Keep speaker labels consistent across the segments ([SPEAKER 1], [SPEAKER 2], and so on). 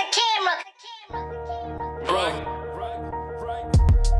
[SPEAKER 1] the camera. Right.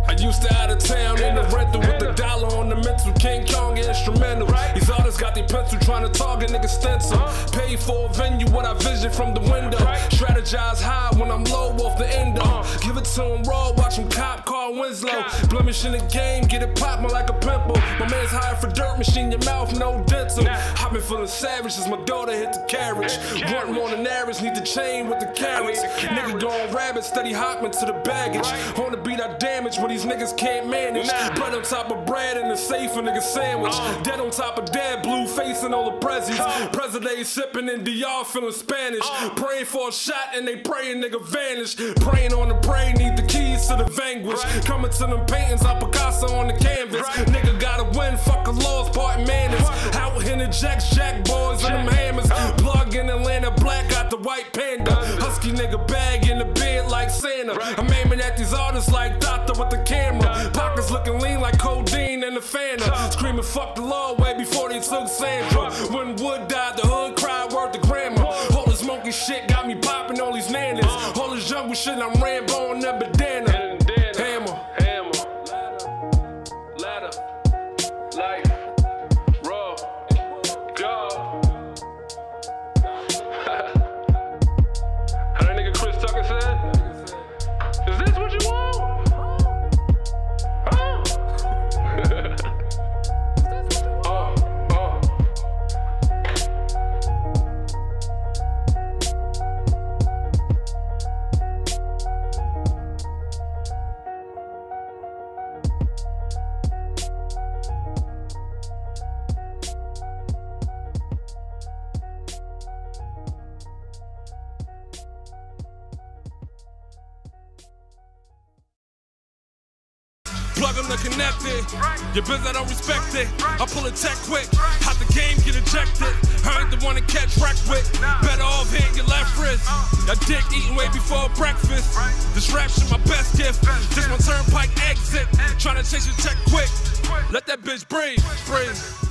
[SPEAKER 1] I used to out of town in the rental with the dollar on the mental. King Kong instrumental. These artists got their pencil trying to target niggas stencil. Pay for a venue, what I vision from the window. Strategize high when I'm low off the endo. Give it to him raw, watch him cop Carl Winslow. Blemish in the game, get it poppin' like a pimple. My man's hired for dirt machine, your mouth no dental. i been feeling savage as my daughter hit the carriage. Want more than average, need the chain with the carrots. Nigga going rabbit, steady hopping to the baggage. On the beat, I damage when these niggas can't manage. Bread on top of bread in the safe, a nigga sandwich. Dead on top of dead, blue face and all the prezzies. President sipping in DR, feeling Spanish. Praying for a shot and they praying nigga vanish. Praying on the pray, need the keys to the vanquish. Coming to them paintings, I Picasso on the canvas. Right. Nigga gotta win, fuck a laws, jacks, jack boys and them hammers. Plug in Atlanta, black got the white panda. Husky nigga bag in the bed like Santa. I'm aiming at these artists like Tato with the camera. Pockets looking lean like codeine and the Fanta. Screaming fuck the law way before they took Sandra. When Wood died, the hood cried word to grandma. All this monkey shit got me popping all these nannies. All this jungle shit, I'm Rambo and the bandana. Hammer. Hammer. Ladder. Life. Go. Plug to connected. Your biz, I don't respect it. I pull a tech quick. How the game, get ejected. I ain't the one to catch wreck with. Better off hitting your left wrist. That dick eating way before breakfast. This rap my best gift. This my turnpike exit. Trying to chase your tech quick. Let that bitch breathe. Breathe.